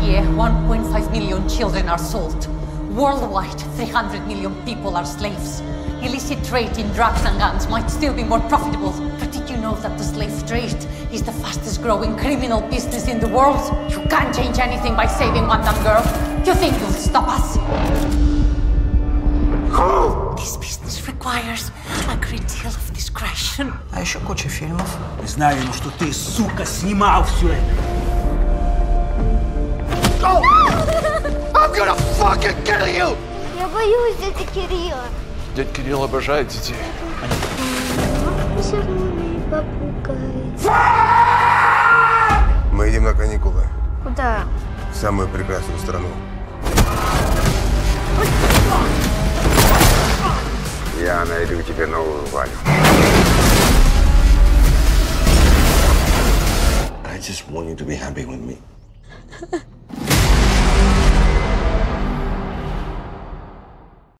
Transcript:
year, 1.5 million children are sold. Worldwide, 300 million people are slaves. Illicit trade in drugs and guns might still be more profitable, but did you know that the slave trade is the fastest growing criminal business in the world? You can't change anything by saving one dumb girl. You think you'll stop us? This business requires a great deal of discretion. А еще куча фильмов. Знаю, ну что ты, сука, снимал все это. Fucking kill you! Я боюсь дяди Кирилла. Дядь Кирилл обожает детей. Мы едем на каникулы Куда? в самую прекрасную страну. Я найду тебе новую Валю. I just want you to be happy with me.